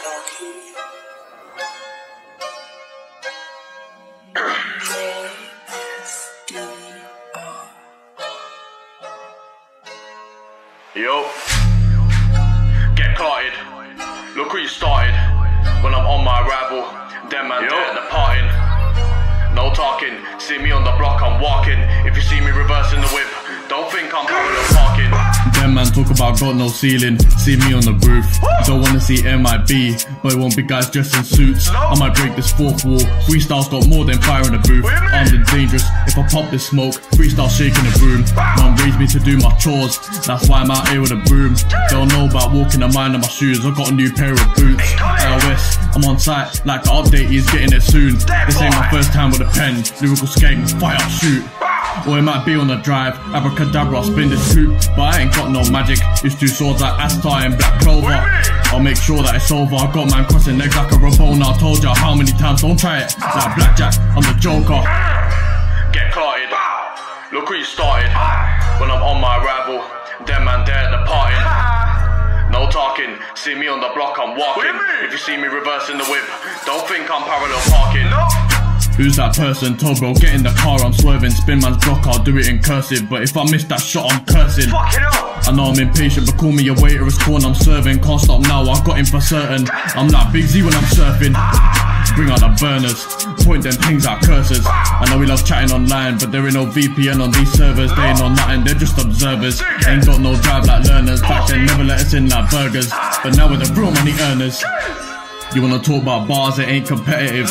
Yo, get clotted. Look where you started. When I'm on my arrival, them man there at the parting. No talking, see me on the block, I'm walking. If you see me reversing the whip, don't think I'm parallel parking. Them man talk about got no ceiling. See me on the roof. Don't wanna see MIB, but it won't be guys dressed in suits. I might break this fourth wall. Freestyle's got more than fire in the booth. Armed and dangerous. If I pop this smoke, freestyle shaking the broom. Mum raised me to do my chores. That's why I'm out here with a broom. They don't know about walking a mile in my shoes. I got a new pair of boots. LOS, I'm on site. Like the update, he's getting it soon. This ain't my first time with a pen. Lyrical skate, fire, shoot. Or it might be on the drive, abracadabra, I'll spin the hoop. But I ain't got no magic, it's two swords like Asta and Black Clover. I'll make sure that it's over. I got man crossing legs like a Rabona. I told ya how many times, don't try it. Like Blackjack, I'm the Joker. Ah! Get clotted. Look who you started. When I'm on my arrival, them man there at the parting. No talking, see me on the block, I'm walking. If you see me reversing the whip, don't think I'm parallel parking. Who's that person? Told bro, get in the car, I'm swerving. Spin man's block, I'll do it in cursive. But if I miss that shot, I'm cursing. Fuck it up! I know I'm impatient, but call me a waiter, it's corn I'm serving. Can't stop now, I got him for certain. I'm that Big Z when I'm surfing. Bring out the burners, point them things out cursors. I know we love chatting online, but there ain't no VPN on these servers. They ain't on nothing, they're just observers. Ain't got no drive like learners. Back then, never let us in like burgers. But now we're the real money earners. You wanna talk about bars, it ain't competitive.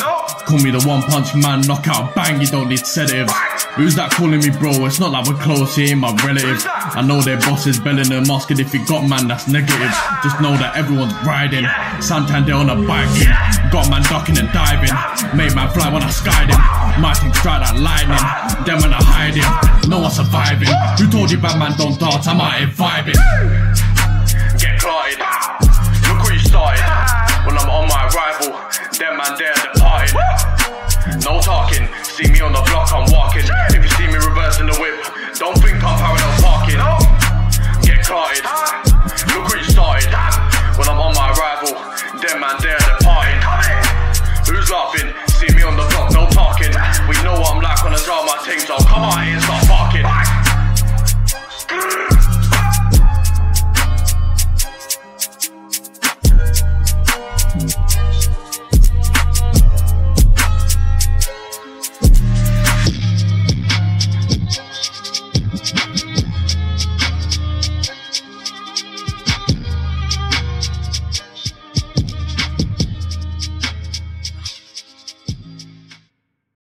Call me the one punch man, knockout, bang, you don't need sedatives. Who's that calling me bro? It's not like we're close, he ain't my relative. I know their boss is belling them, asking if you got man, that's negative. Just know that everyone's riding. Santander on a bike, got man ducking and diving. Made man fly when I skied him. My thing strike like lightning. Them when I hide him. no one surviving. Who told you bad man don't dance? I'm out here vibing. Them man there at the parting. Who's laughing? See me on the block, no talking. We know what I'm like I draw my thing, so come on and barking.